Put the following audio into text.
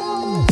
Oh.